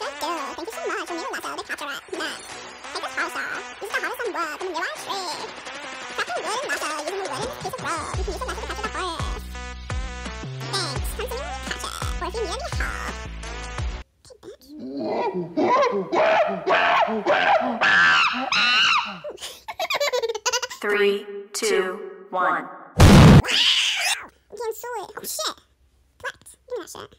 capture it. I'll help. What should do? Thank you so much. We need a lasso to capture it. Next. Take this saw. This is the hottest on wood. The manure tree. Capture wood and lasso using the wooden piece of rope. You can use the to capture the horse. Thanks. Come to catch it. Or if you need any help. Three, two, one. Sew it. Oh shit. What? Give me that shit.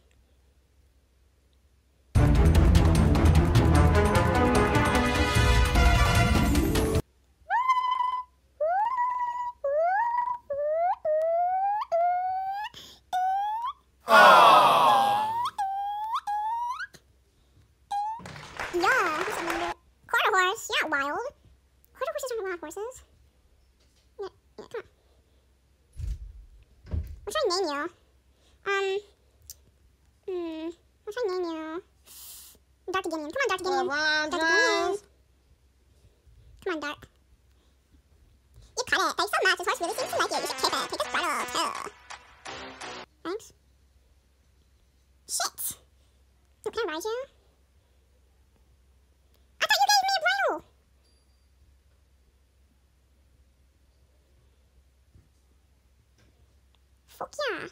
Yeah, a little quarter horse. You're not wild. Quarter horses aren't wild horses. Yeah, yeah, come on. What should I name you? Um, hmm, what should I name you? Dartagnan. Come on, Dartagnan. Dark Gideon. Come on, Dark. You cut it. Thanks so much. This horse really seems to like you. Should keep it. Take too. Thanks. Shit. Oh, can I ride you? I thought you gave me a bridle. Yeah.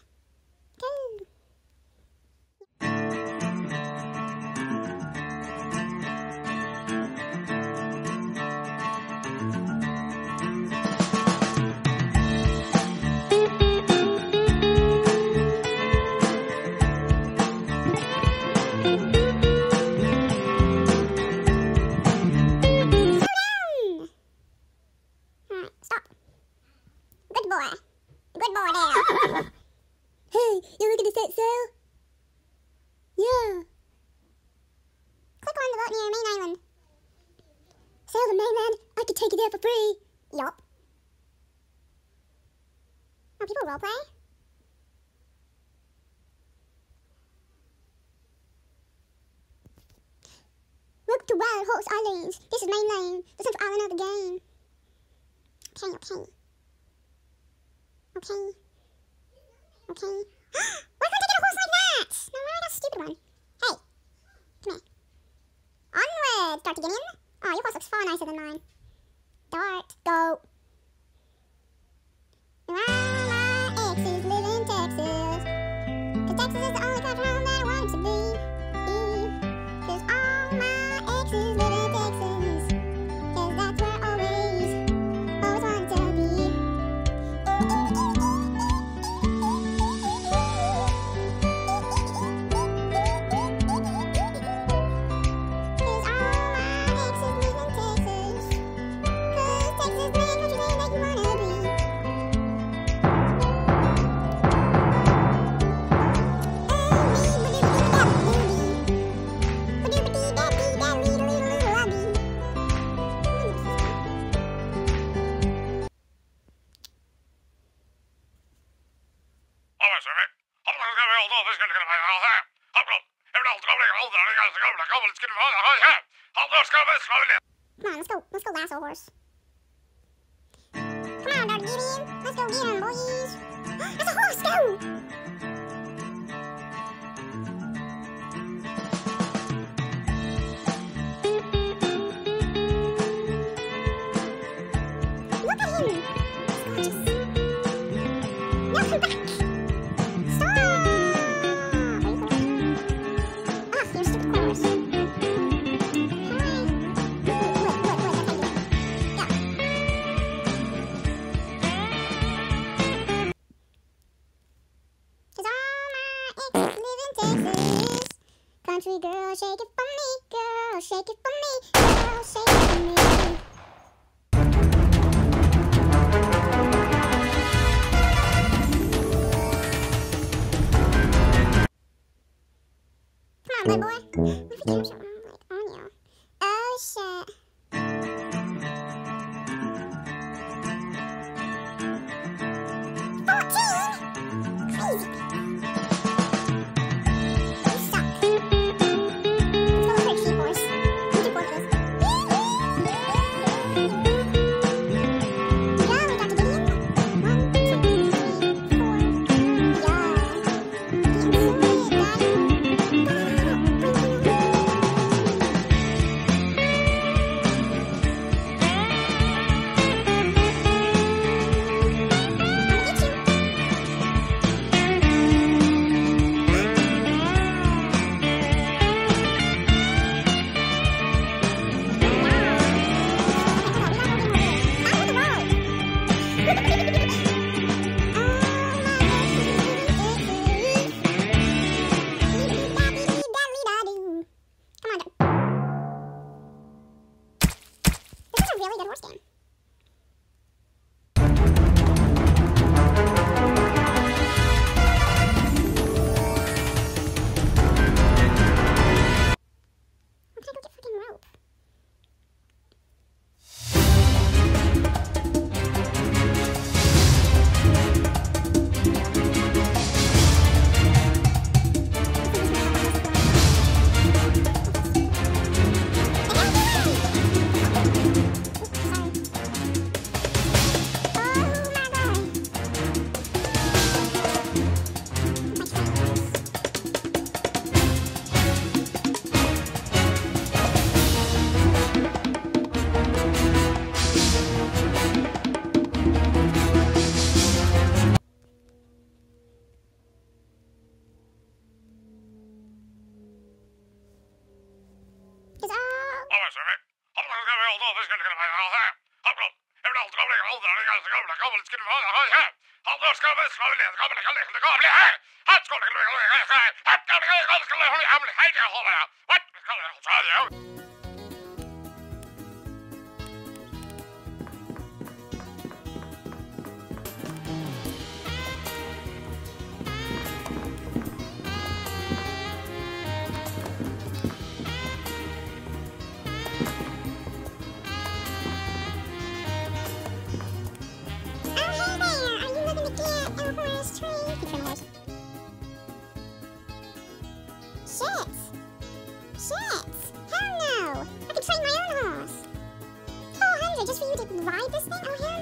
Good boy there. hey, you looking to set sail? Yeah. Click on the boat near main island. Sail the mainland. I could take you there for free. Yup. Are people roleplay? Welcome to Wild Horse Islands. This is mainland, the central island of the game. Okay, okay. Okay. Okay. Why can't I get a horse like that? No, why not a stupid one? Hey, come here. Onward, Dartagnan. Oh, your horse looks far nicer than mine. Dart, go. All Come on, let's go. Let's go lasso horse. Come on, Dr. Country girl, shake it for me, girl, shake it for me, girl, shake it for me. Come on, my oh. boy. Oh, train my own horse! 400 just for you to ride this thing? Oh,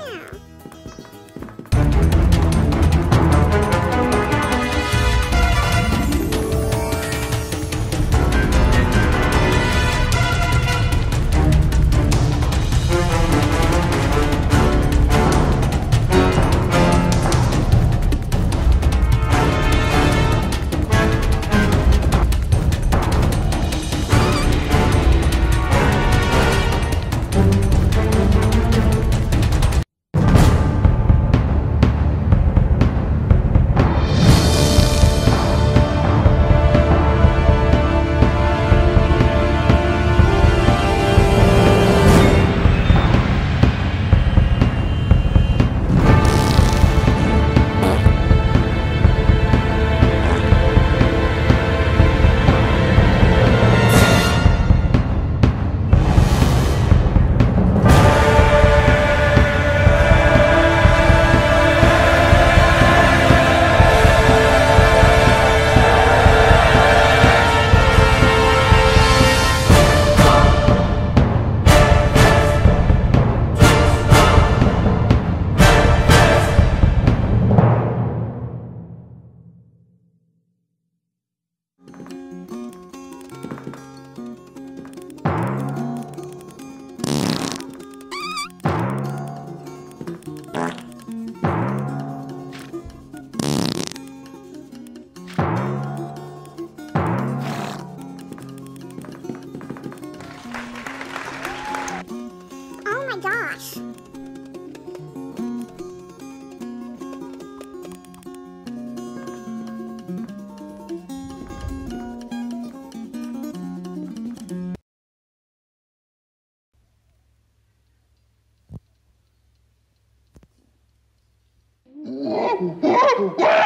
Woo!